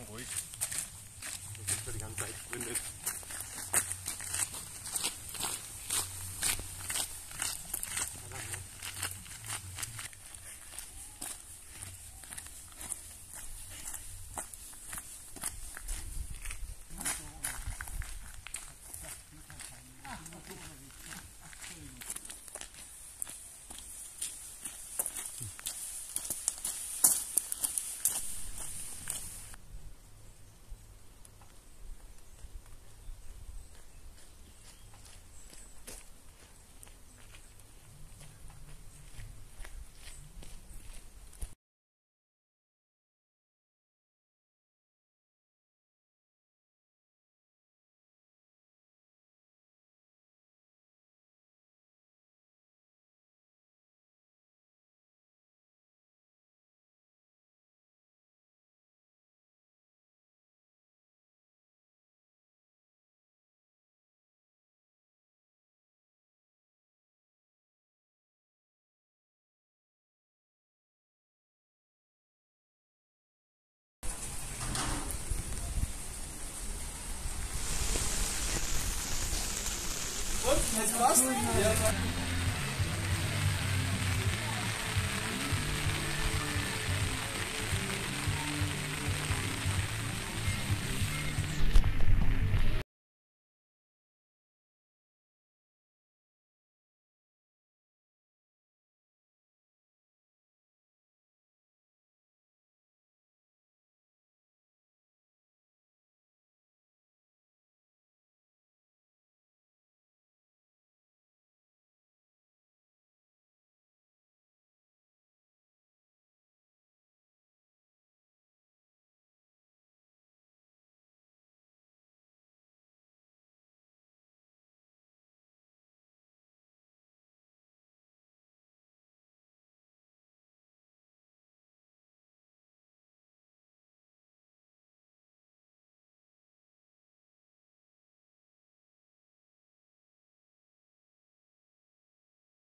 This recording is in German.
machen ruhig. Das ist für die ganze Zeit sprintet. классно.